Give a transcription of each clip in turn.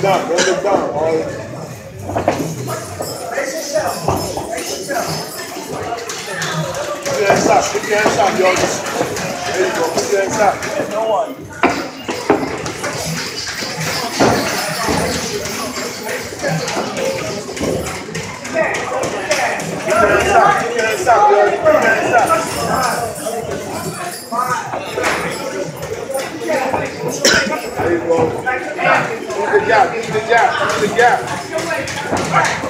down. Don't look down. All right. Put your hands up. Put your hands up, y'all. There you go. Put your hands up. No one. Put your hands up. Put your hands up, y'all. Put your hands up. There you go. Do the job. Do the. Do the. Alright.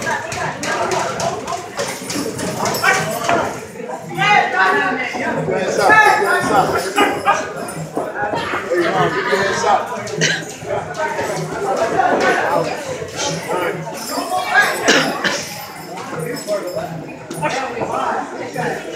Alright. You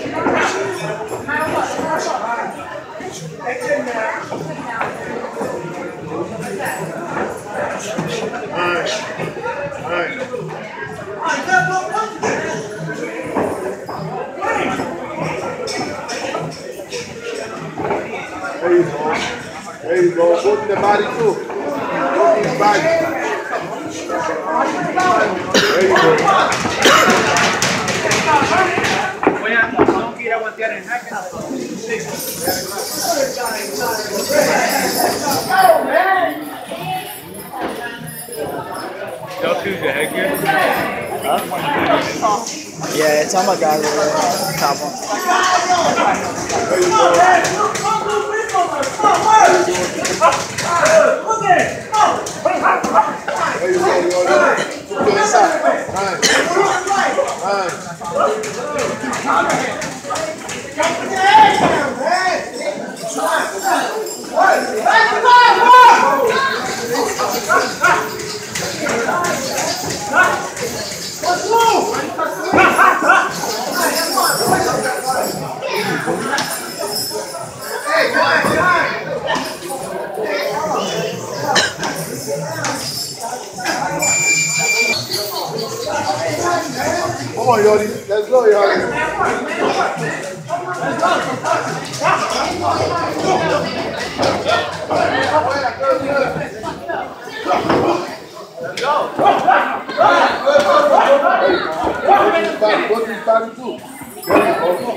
There you go. To the body too. To his body. There you go. Voy a, tengo que ir en jaque. Headgear? Yeah, it's on my guy there. Top one. There you go. Put your hands up. Alright. Alright. Come on, Yodi. Let's go,